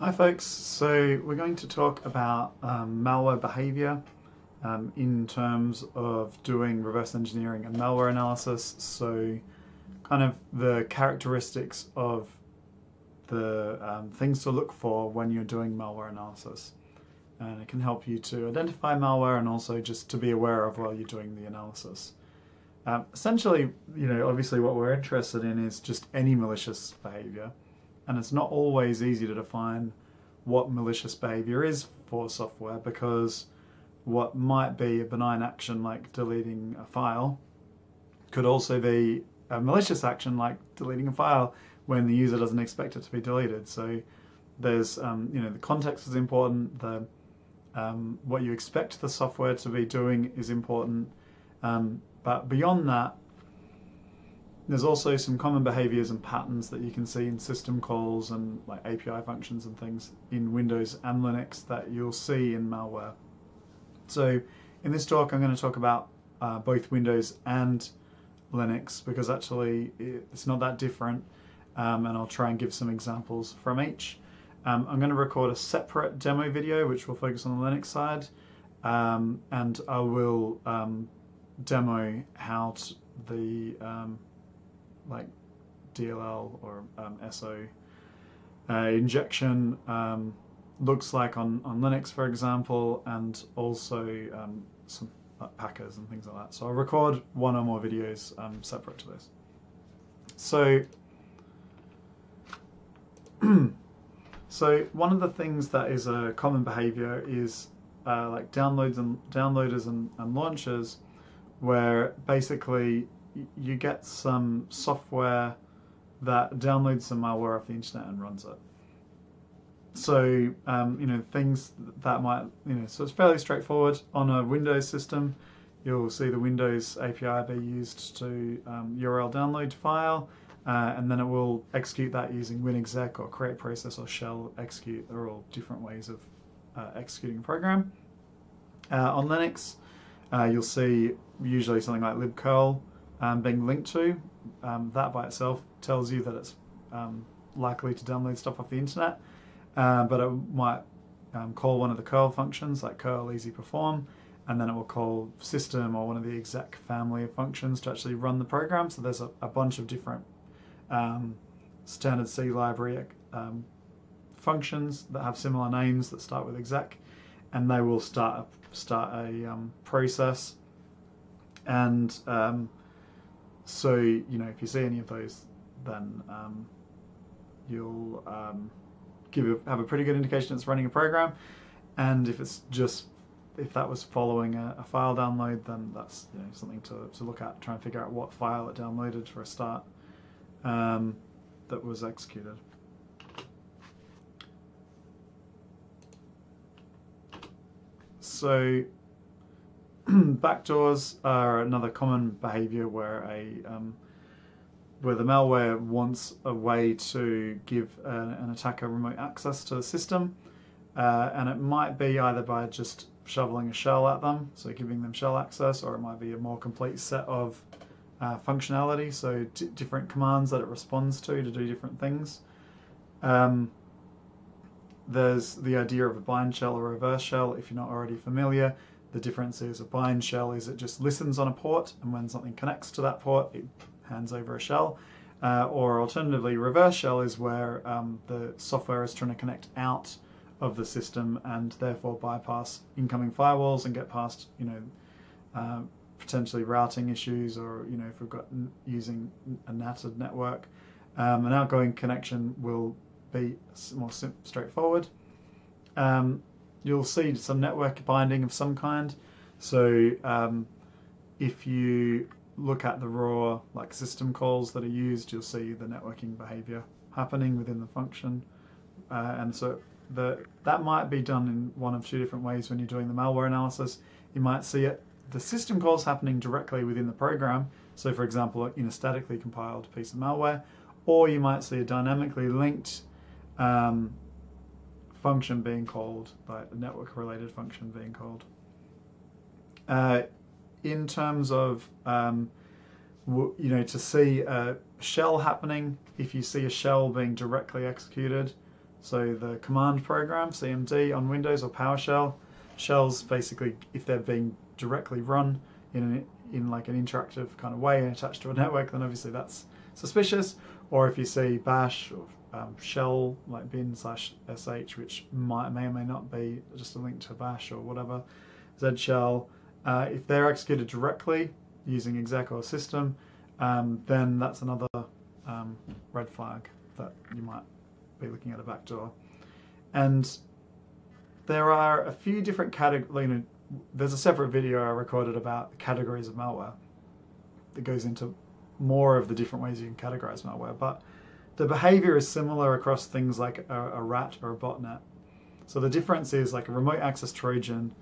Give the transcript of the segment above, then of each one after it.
Hi folks, so we're going to talk about um, malware behavior um, in terms of doing reverse engineering and malware analysis. So kind of the characteristics of the um, things to look for when you're doing malware analysis. And it can help you to identify malware and also just to be aware of while you're doing the analysis. Um, essentially, you know, obviously what we're interested in is just any malicious behavior and it's not always easy to define what malicious behavior is for software because what might be a benign action like deleting a file could also be a malicious action like deleting a file when the user doesn't expect it to be deleted. So there's, um, you know, the context is important, the um, what you expect the software to be doing is important, um, but beyond that, there's also some common behaviors and patterns that you can see in system calls and like API functions and things in Windows and Linux that you'll see in malware. So in this talk I'm going to talk about uh, both Windows and Linux because actually it's not that different um, and I'll try and give some examples from each. Um, I'm going to record a separate demo video which will focus on the Linux side um, and I will um, demo how the um, like DLL or um, SO uh, injection um, looks like on, on Linux, for example, and also um, some packers and things like that. So I'll record one or more videos um, separate to this. So, so one of the things that is a common behavior is uh, like downloads and downloaders and, and launchers, where basically you get some software that downloads some malware off the internet and runs it. So, um, you know, things that might, you know, so it's fairly straightforward. On a Windows system, you'll see the Windows API be used to um, URL download file, uh, and then it will execute that using WinExec or create process or shell execute. They're all different ways of uh, executing a program. Uh, on Linux, uh, you'll see usually something like libcurl um, being linked to. Um, that by itself tells you that it's um, likely to download stuff off the internet, uh, but it might um, call one of the curl functions like curl easy perform, and then it will call system or one of the exec family of functions to actually run the program. So there's a, a bunch of different standard C library functions that have similar names that start with exec, and they will start a, start a um, process and um, so you know if you see any of those, then um, you'll um, give a, have a pretty good indication it's running a program. And if it's just if that was following a, a, file download, then that's you know, something to, to look at, try and figure out what file it downloaded for a start um, that was executed. So backdoors are another common behavior where a um, where the malware wants a way to give an, an attacker remote access to the system, uh, and it might be either by just shoveling a shell at them, so giving them shell access, or it might be a more complete set of uh, functionality, so different commands that it responds to to do different things. Um, there's the idea of a bind shell or reverse shell, if you're not already familiar. The difference is a bind shell is it just listens on a port and when something connects to that port it hands over a shell. Uh, or alternatively, reverse shell is where um, the software is trying to connect out of the system and therefore bypass incoming firewalls and get past, you know, uh, potentially routing issues or, you know, if we've got using a NATed network. Um, an outgoing connection will be more straightforward. Um, you'll see some network binding of some kind. So um, if you look at the raw like system calls that are used, you'll see the networking behavior happening within the function. Uh, and so the, that might be done in one of two different ways when you're doing the malware analysis. You might see it, the system calls happening directly within the program. So for example, in a statically compiled piece of malware, or you might see a dynamically linked um, function being called, like a network related function being called. Uh, in terms of, um, you know, to see a shell happening, if you see a shell being directly executed, So the command program, CMD, on Windows or PowerShell. Shells basically, if they're being directly run in an, in like an interactive kind of way and attached to a network, then obviously that's suspicious. Or if you see Bash or um, shell like bin slash sh, which might may or may not be just a link to Bash or whatever, Z shell. Uh, if they're executed directly using exec or system, um, then that's another um, red flag that you might be looking at a backdoor. And there are a few different categories. You know, there's a separate video I recorded about categories of malware that goes into more of the different ways you can categorize malware. But the behavior is similar across things like a, a rat or a botnet. So the difference is like a remote access Trojan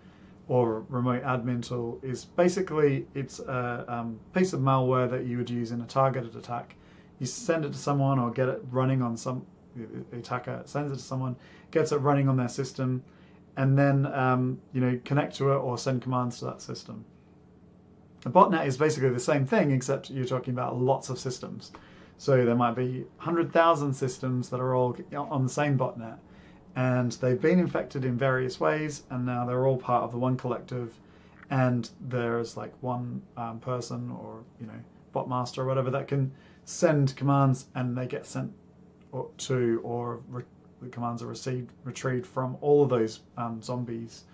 or remote admin tool is basically it's a um, piece of malware that you would use in a targeted attack. You send it to someone or get it running on some the attacker sends it to someone, gets it running on their system, and then um, you know connect to it or send commands to that system. A botnet is basically the same thing, except you're talking about lots of systems. So there might be 100,000 systems that are all on the same botnet, and they've been infected in various ways, and now they're all part of the one collective, and there's like one um, person or you know bot master or whatever that can send commands, and they get sent to or re- the commands are received retrieved from all of those um, zombies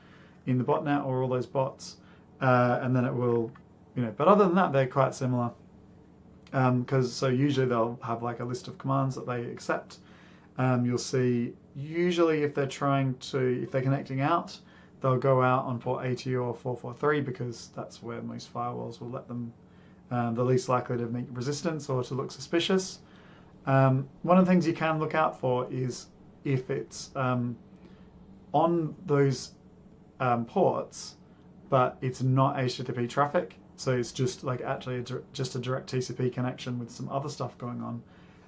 in the botnet or all those bots, uh, and then it will, you know. But other than that, they're quite similar. Because um, so usually they'll have like a list of commands that they accept. Um, you'll see usually if they're trying to if they're connecting out, they'll go out on port 80 or 443 because that's where most firewalls will let them. Um, the least likely to meet resistance or to look suspicious. Um, one of the things you can look out for is if it's um, on those um, ports, but it's not HTTP traffic. So it's just like actually a, just a direct TCP connection with some other stuff going on.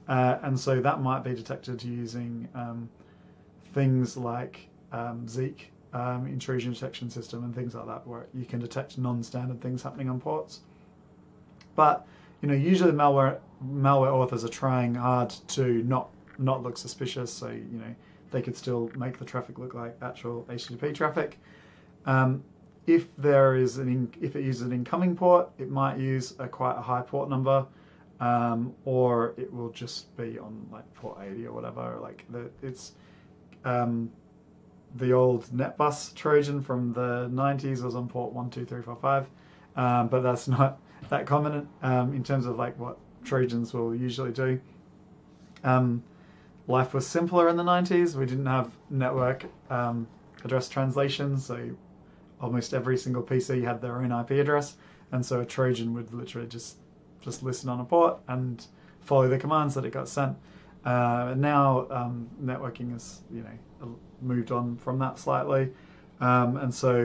Uh, and so that might be detected using um, things like um, Zeek um, intrusion detection system and things like that, where you can detect non-standard things happening on ports. But you know, usually malware malware authors are trying hard to not not look suspicious, so you know they could still make the traffic look like actual HTTP traffic. Um, if there is an in, if it uses an incoming port, it might use a quite a high port number, um, or it will just be on like port 80 or whatever. Like the, it's um, the old NetBus Trojan from the 90s was on port 12345, um, but that's not that common um, in terms of like what Trojans will usually do. Um, life was simpler in the 90s. We didn't have network um, address translation, so almost every single PC had their own IP address, and so a Trojan would literally just just listen on a port and follow the commands that it got sent. Uh, and now um, networking has you know moved on from that slightly. Um, and so,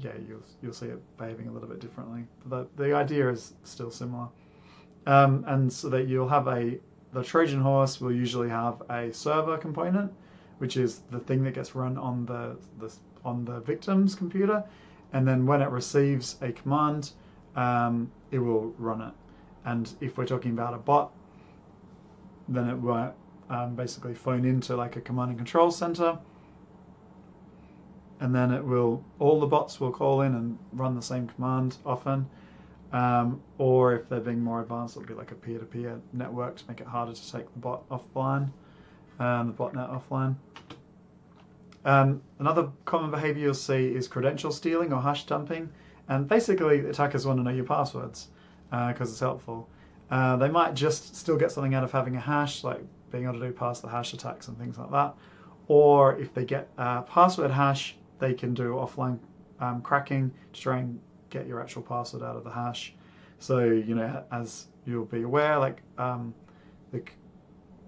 yeah, you'll you'll see it behaving a little bit differently. But the, the idea is still similar. Um, and so that you'll have a the Trojan horse will usually have a server component, which is the thing that gets run on the, the on the victim's computer, and then when it receives a command, um, it will run it. And if we're talking about a bot, then it will um, basically phone into like a command and control center and then it will all the bots will call in and run the same command often. Um, or if they're being more advanced, it'll be like a peer-to-peer network to make it harder to take the bot offline, um, the botnet offline. Um, another common behavior you'll see is credential stealing or hash dumping, and basically attackers want to know your passwords because uh, it's helpful. Uh, they might just still get something out of having a hash, like being able to do pass the hash attacks and things like that. Or if they get a password hash, they can do offline um, cracking to try and get your actual password out of the hash. So you know, as you'll be aware, like um, the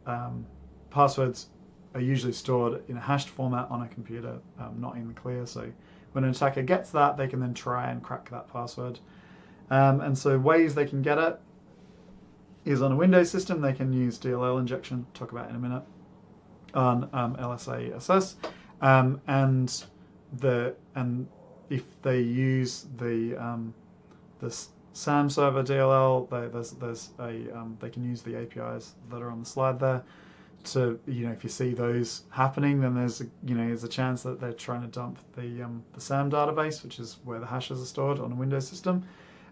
um, passwords are usually stored in a hashed format on a computer, um, not in the clear. So when an attacker gets that, they can then try and crack that password. Um, and so ways they can get it is on a Windows system, they can use DLL injection, talk about in a minute, on um, LSASS, um, and the and if they use the um, the SAM server DLL, they, there's there's a um, they can use the APIs that are on the slide there to you know if you see those happening, then there's a, you know there's a chance that they're trying to dump the um, the SAM database, which is where the hashes are stored on a Windows system.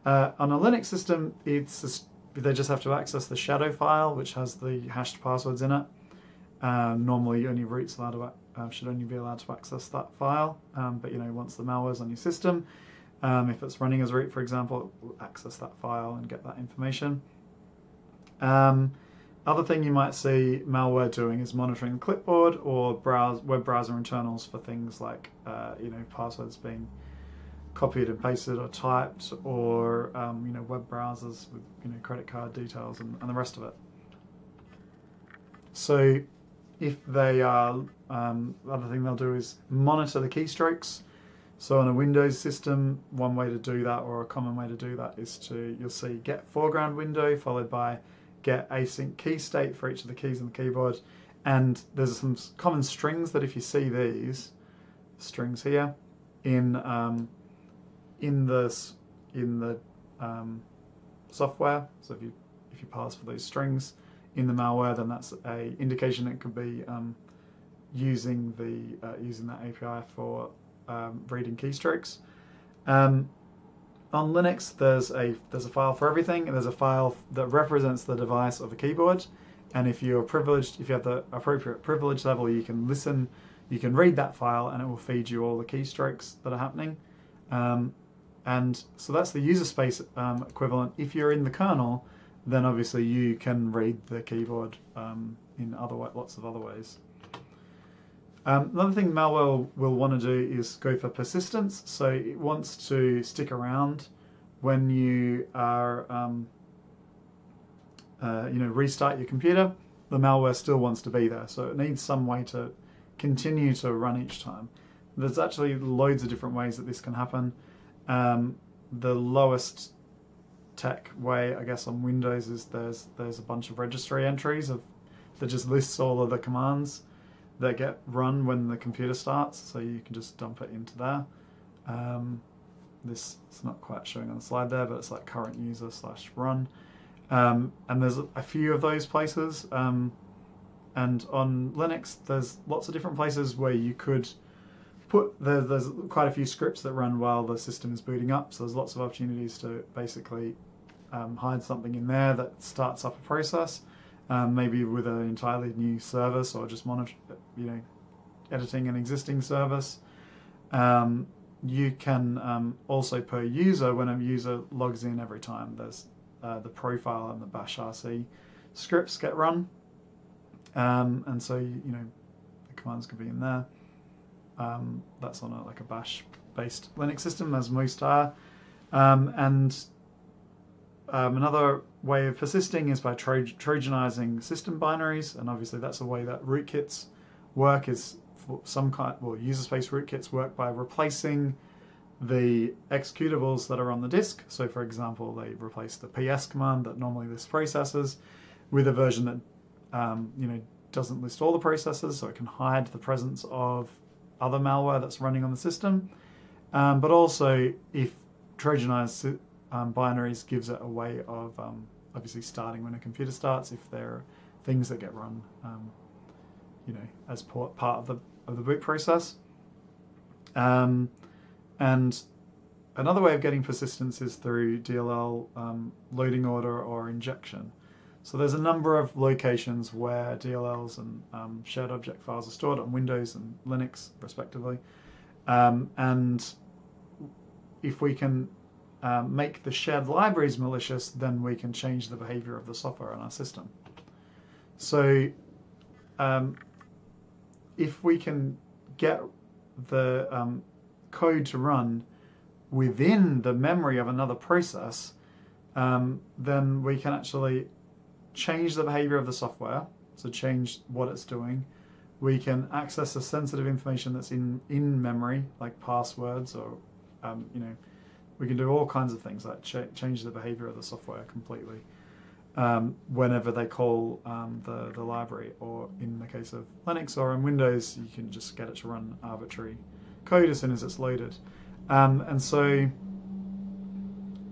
Uh, on a Linux system, it's a, they just have to access the shadow file, which has the hashed passwords in it. Uh, normally, only root's allowed to uh, should only be allowed to access that file. Um, but you know, once the malware's on your system, um, if it's running as root, for example, it will access that file and get that information. Um, other thing you might see malware doing is monitoring the clipboard or browse, web browser internals for things like uh, you know passwords being copied and pasted or typed, or um, you know web browsers with you know credit card details and, and the rest of it. So if they are, um, the other thing they'll do is monitor the keystrokes. So on a Windows system, one way to do that, or a common way to do that, is to you'll see get foreground window followed by get async key state for each of the keys on the keyboard. And there's some common strings that if you see these strings here in um, in the in the um, software, so if you if you pass for those strings in the malware, then that's a indication it could be um, using the uh, using that API for um, reading keystrokes. Um, on Linux, there's a there's a file for everything, and there's a file that represents the device of a keyboard. And if you're privileged, if you have the appropriate privilege level, you can listen, you can read that file, and it will feed you all the keystrokes that are happening. Um, and so that's the user space um, equivalent. If you're in the kernel, then obviously you can read the keyboard um, in other lots of other ways. Um, another thing malware will want to do is go for persistence. So it wants to stick around when you are, um, uh, you know, restart your computer. The malware still wants to be there, so it needs some way to continue to run each time. There's actually loads of different ways that this can happen. Um, the lowest tech way, I guess, on Windows is there's there's a bunch of registry entries of that just lists all of the commands that get run when the computer starts, so you can just dump it into there. Um, this is not quite showing on the slide there, but it's like current user slash run. Um, and there's a few of those places. Um, and on Linux, there's lots of different places where you could put, there, there's quite a few scripts that run while the system is booting up. So there's lots of opportunities to basically um, hide something in there that starts up a process um, maybe with an entirely new service or just monitor, you know, editing an existing service. Um, you can um, also per user, when a user logs in every time, there's uh, the profile and the bash RC scripts get run. Um, and so, you, you, know, the commands can be in there. Um, that's on a, like a bash based Linux system, as most are. Um, and um, another way of persisting is by tro trojanizing system binaries, and obviously that's a way that rootkits work. Is some kind, well, user space rootkits work by replacing the executables that are on the disk. So, for example, they replace the ps command that normally lists processes with a version that um, you know doesn't list all the processes, so it can hide the presence of other malware that's running on the system. Um, but also, if trojanized um, binaries gives it a way of um, obviously starting when a computer starts if there are things that get run um, you know as part of the of the boot process. Um, and another way of getting persistence is through DLL um, loading order or injection. So there's a number of locations where DLLs and um, shared object files are stored on Windows and Linux respectively. And if we can um, make the shared libraries malicious, then we can change the behavior of the software on our system. So um, if we can get the um, code to run within the memory of another process, um, then we can actually change the behavior of the software, so change what it's doing. We can access the sensitive information that's in, in memory, like passwords or, um, you know, we can do all kinds of things like ch change the behavior of the software completely um, whenever they call um, the, the library, or in the case of Linux or in Windows, you can just get it to run arbitrary code as soon as it's loaded. Um, and so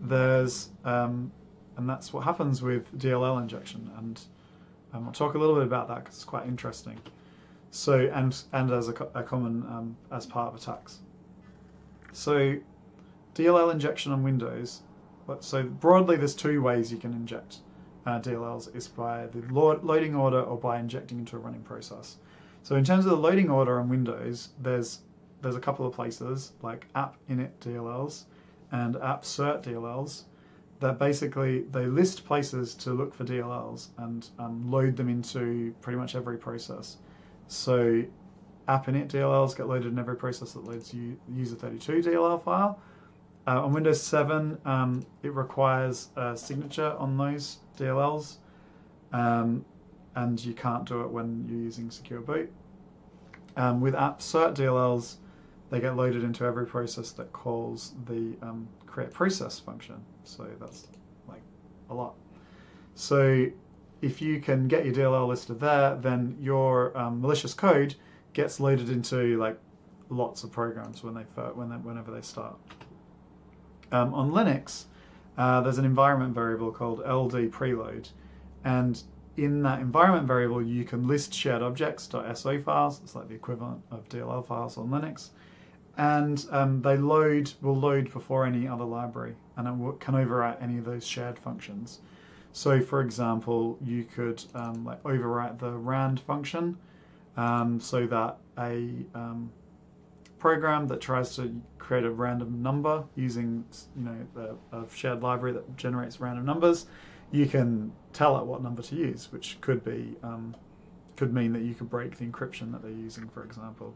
there's, um, and that's what happens with DLL injection. And Um, I'll talk a little bit about that because it's quite interesting. So and and as a, a common um, as part of attacks. So DLL injection on Windows. but- So broadly, there's two ways you can inject uh, DLLs: is by the lo- loading order or by injecting into a running process. So in terms of the loading order on Windows, there's there's a couple of places like app init DLLs and app cert DLLs that basically they list places to look for DLLs and um, load them into pretty much every process. So app init DLLs get loaded in every process that loads u- user32 DLL file. Uh, on Windows 7, um, it requires a signature on those DLLs, um, and you can't do it when you're using Secure Boot. Um, with app cert DLLs, they get loaded into every process that calls the um, create process function. So that's like a lot. So if you can get your DLL listed there, then your um, malicious code gets loaded into like lots of programs when they when they, whenever they start. Um, on Linux, uh, there's an environment variable called ld preload, and in that environment variable, you can list shared objects.so files. It's like the equivalent of DLL files on Linux, and um, they load will load before any other library, and it can overwrite any of those shared functions. So, for example, you could um, like overwrite the rand function, um, so that a um, program that tries to create a random number using you know a, a shared library that generates random numbers, you can tell it what number to use, which could be um, could mean that you could break the encryption that they're using, for example.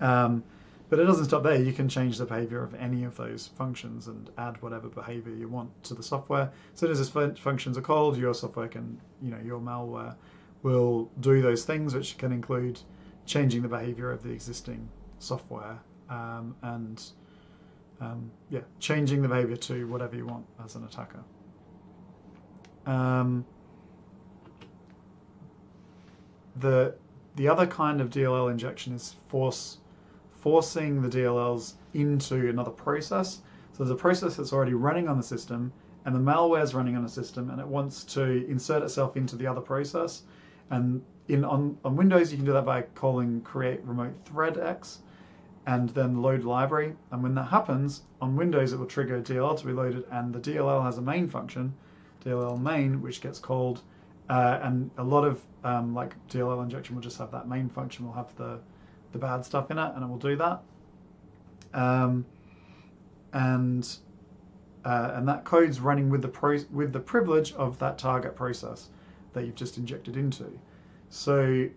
Um, but it doesn't stop there. You can change the behavior of any of those functions and add whatever behavior you want to the software. As soon as those fun- functions are called, your software can, you know, your malware will do those things, which can include changing the behavior of the existing software um, and um, yeah, changing the behavior to whatever you want as an attacker. Um, the the other kind of DLL injection is force forcing the DLLs into another process. So there's a process that's already running on the system, and the malware is running on a system, and it wants to insert itself into the other process. And in on, on Windows, you can do that by calling create remote thread x, and then load library. And when that happens on Windows, it will trigger a DLL to be loaded, and the DLL has a main function, DLL main, which gets called. Uh, and a lot of um, like DLL injection will just have that main function, will have the the bad stuff in it, and it will do that. Um, and uh, and that code's running with the pro- with the privilege of that target process that you've just injected into. So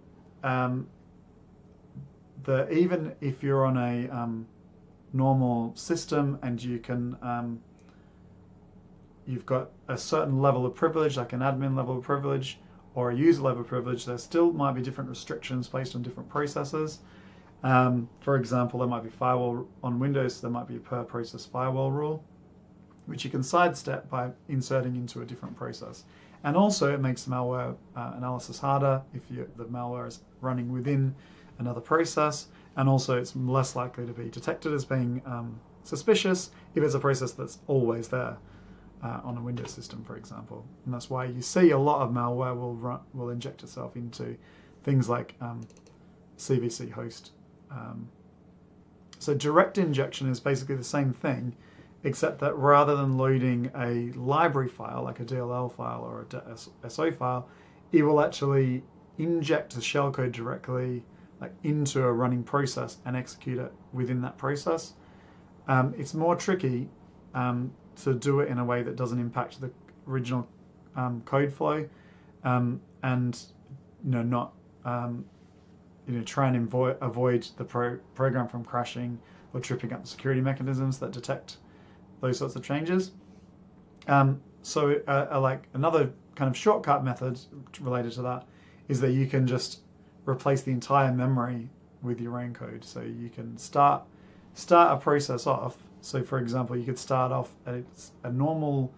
um, the even if you're on a um, normal system and you can um, you've got a certain level of privilege, like an admin level of privilege or a user level of privilege, there still might be different restrictions based on different processes. Um, for example, there might be firewall on Windows, there might be a per process firewall rule, which you can sidestep by inserting into a different process. And also, it makes malware uh, analysis harder if you, the malware is running within another process, and also it's less likely to be detected as being um, suspicious if it's a process that's always there uh, on a Windows system, for example. And that's why you see a lot of malware will run, will inject itself into things like um, SVC host. Um, so direct injection is basically the same thing, except that rather than loading a library file like a DLL file or a SO file, it will actually inject the shellcode directly like into a running process and execute it within that process. Um, it's more tricky um, to do it in a way that doesn't impact the original um, code flow, um, and you know not um, you know try and avoid avoid the pro- program from crashing or tripping up the security mechanisms that detect those sorts of changes. Um, so, uh, uh, like another kind of shortcut method related to that is that you can just replace the entire memory with your own code. So you can start start a process off. So, for example, you could start off a, a normal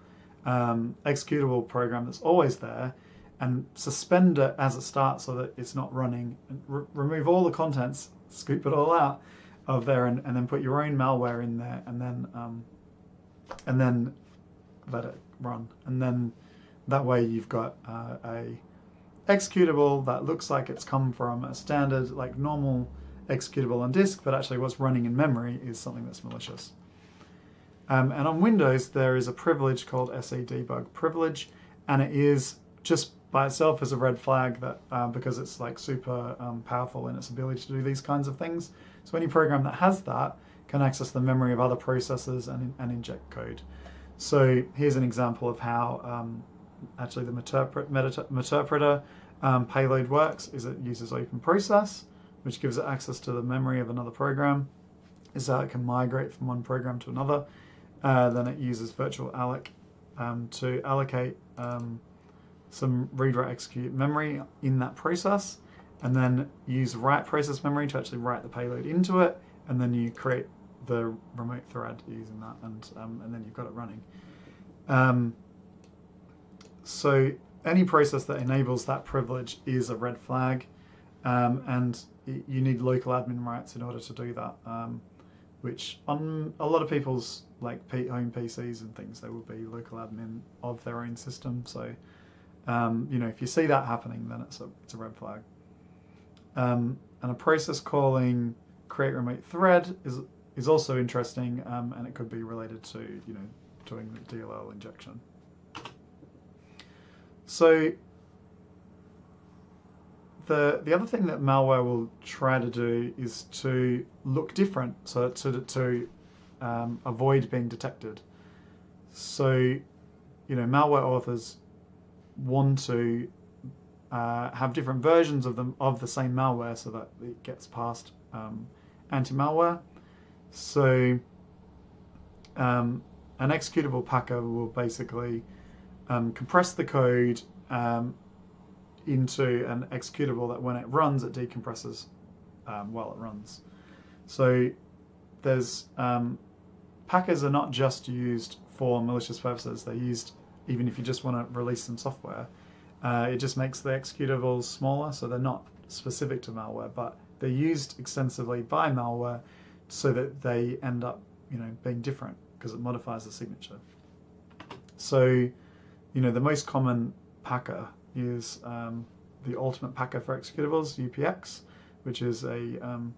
um, executable program that's always there, and suspend it as it starts so that it's not running. Re- remove all the contents, scoop it all out of there, and, and then put your own malware in there, and then um, and then let it run, and then that way you've got uh, a executable that looks like it's come from a standard, like normal executable on disk, but actually what's running in memory is something that's malicious. Um, and on Windows, there is a privilege called SEDebug privilege, and it is just by itself as a red flag that uh, because it's like super um, powerful in its ability to do these kinds of things. So any program that has that can access the memory of other processes and, and inject code. So here's an example of how um, actually the Meterpreter um, payload works is it uses open process, which gives it access to the memory of another program, is how it can migrate from one program to another. Uh, then it uses virtual alloc um, to allocate um, some read write execute memory in that process, and then use write process memory to actually write the payload into it, and then you create the remote thread using that, and um, and then you've got it running. So any process that enables that privilege is a red flag, um, and you need local admin rights in order to do that. Um, which on a lot of people's like home PCs and things, they will be local admin of their own system. So, um, you know, if you see that happening, then it's a it's a red flag. Um, and a process calling create remote thread is is also interesting, um, and it could be related to you know doing the DLL injection. So the the other thing that malware will try to do is to look different, so to to um, avoid being detected. So, you know, malware authors want to uh, have different versions of them of the same malware so that it gets past um, anti-malware. So, um, an executable packer will basically um, compress the code um, into an executable that when it runs, it decompresses um, while it runs. So there's um, packers are not just used for malicious purposes. They're used even if you just want to release some software. Uh, it just makes the executables smaller, so they're not specific to malware, but they're used extensively by malware so that they end up, you know, being different because it modifies the signature. So, you know, the most common packer is um, the Ultimate Packer for Executables, UPX, which is a um,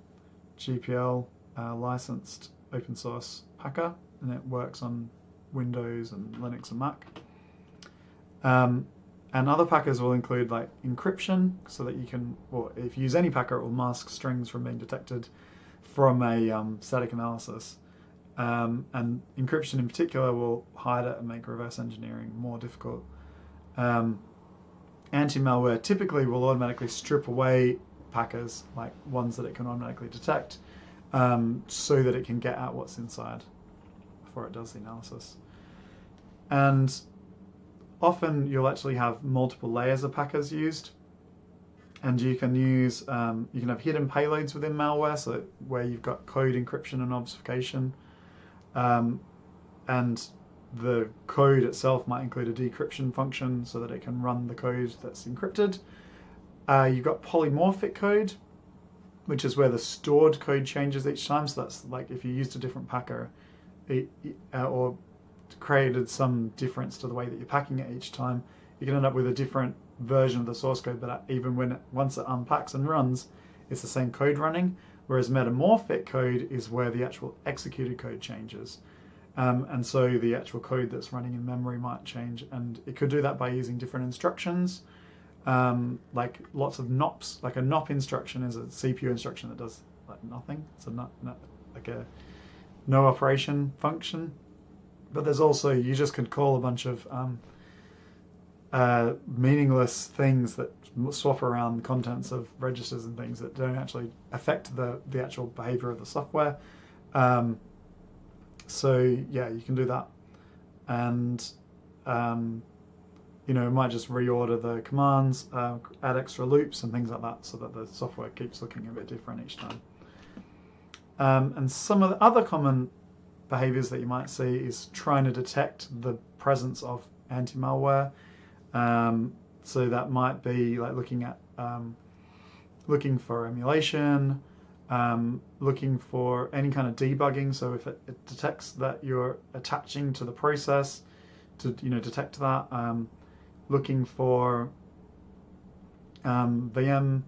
GPL uh, licensed open source packer, and it works on Windows and Linux and Mac. Um, and other packers will include like encryption, so that you can, or if you use any packer, it will mask strings from being detected from a um, static analysis. Um, and encryption in particular will hide it and make reverse engineering more difficult. Um, anti-malware typically will automatically strip away packers, like ones that it can automatically detect, um, so that it can get at what's inside before it does the analysis. And often you'll actually have multiple layers of packers used, and you can use um, you can have hidden payloads within malware, so where you've got code encryption and obfuscation, um, and the code itself might include a decryption function so that it can run the code that's encrypted. Uh, you've got polymorphic code, which is where the stored code changes each time. So that's like if you used a different packer it, uh, or created some difference to the way that you're packing it each time, you can end up with a different version of the source code. But even when it, once it unpacks and runs, it's the same code running. Whereas metamorphic code is where the actual executed code changes. Um, and so the actual code that's running in memory might change, and it could do that by using different instructions, um, like lots of nops. Like a nop instruction is a CPU instruction that does like nothing. It's a not, not like a no operation function. But there's also you just can call a bunch of um, uh, meaningless things that swap around the contents of registers and things that don't actually affect the the actual behavior of the software. Um, so yeah, you can do that, and um, you know, it might just reorder the commands, uh, add extra loops and things like that, so that the software keeps looking a bit different each time. Um, and some of the other common behaviors that you might see is trying to detect the presence of anti-malware. Um, so that might be like looking at um, looking for emulation, um, looking for any kind of debugging. So if it, it, detects that you're attaching to the process, to you know detect that. Um, looking for um, VM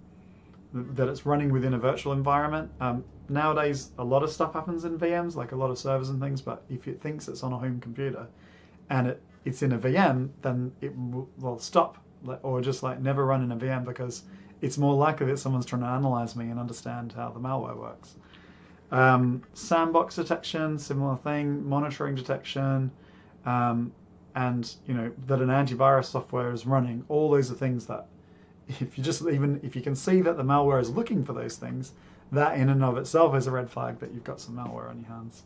that it's running within a virtual environment. Um, nowadays, a lot of stuff happens in VMs, like a lot of servers and things. But if it thinks it's on a home computer, and it, it's in a VM, then it will, stop or just like never run in a VM because it's more likely that someone's trying to analyze me and understand how the malware works. Um, sandbox detection, similar thing, monitoring detection, um, and you know that an antivirus software is running. All those are things that, if you just even if you can see that the malware is looking for those things, that in and of itself is a red flag that you've got some malware on your hands.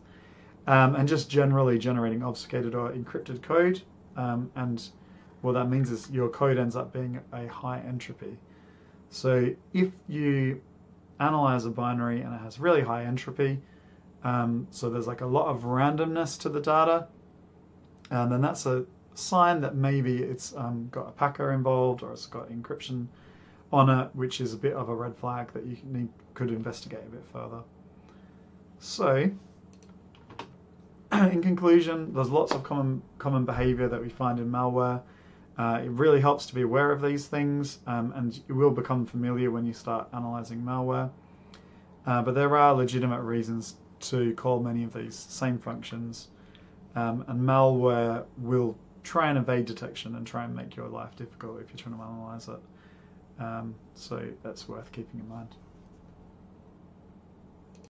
Um, and just generally generating obfuscated or encrypted code, um, and what that means is your code ends up being a high entropy. So if you analyze a binary and it has really high entropy, um, so there's like a lot of randomness to the data, and then that's a sign that maybe it's um, got a packer involved or it's got encryption on it, which is a bit of a red flag that you need, could investigate a bit further. So, in conclusion, there's lots of common common behavior that we find in malware. Uh, it really helps to be aware of these things, um, and you will become familiar when you start analyzing malware. Uh, but there are legitimate reasons to call many of these same functions, um, and malware will try and evade detection and try and make your life difficult if you're trying to analyze it. Um, so that's worth keeping in mind.